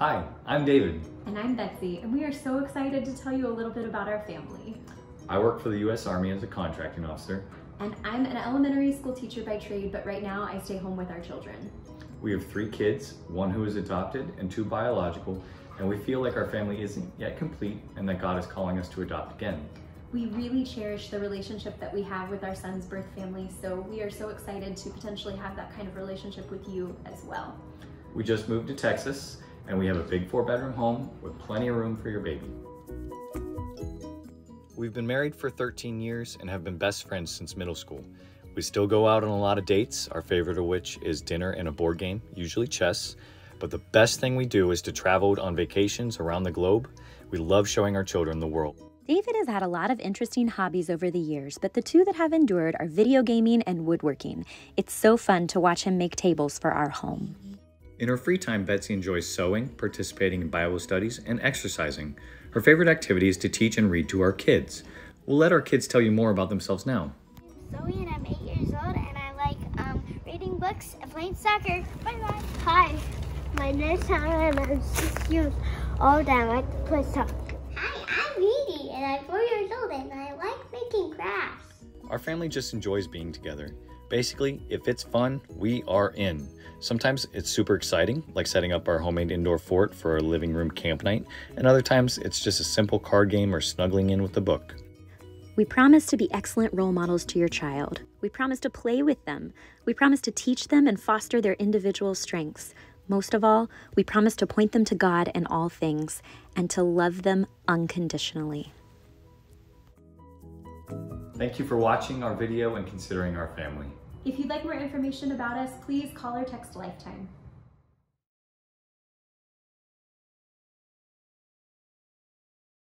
Hi, I'm David. And I'm Betsy, and we are so excited to tell you a little bit about our family. I work for the U.S. Army as a contracting officer. And I'm an elementary school teacher by trade, but right now I stay home with our children. We have three kids, one who is adopted and two biological, and we feel like our family isn't yet complete and that God is calling us to adopt again. We really cherish the relationship that we have with our son's birth family, so we are so excited to potentially have that kind of relationship with you as well. We just moved to Texas, and we have a big four bedroom home with plenty of room for your baby. We've been married for 13 years and have been best friends since middle school. We still go out on a lot of dates, our favorite of which is dinner and a board game, usually chess. But the best thing we do is to travel on vacations around the globe. We love showing our children the world. David has had a lot of interesting hobbies over the years, but the two that have endured are video gaming and woodworking. It's so fun to watch him make tables for our home. In her free time, Betsy enjoys sewing, participating in Bible studies, and exercising. Her favorite activity is to teach and read to our kids. We'll let our kids tell you more about themselves now. Zoe and I'm eight years old and I like um, reading books and playing soccer. Bye bye. Hi, my name is Hannah and I'm six years old and I like to play soccer. Hi, I'm Edie and I'm four years old and I like making crafts. Our family just enjoys being together. Basically, if it's fun, we are in. Sometimes it's super exciting, like setting up our homemade indoor fort for our living room camp night, and other times it's just a simple card game or snuggling in with a book. We promise to be excellent role models to your child. We promise to play with them. We promise to teach them and foster their individual strengths. Most of all, we promise to point them to God in all things and to love them unconditionally. Thank you for watching our video and considering our family. If you'd like more information about us, please call or text Lifetime.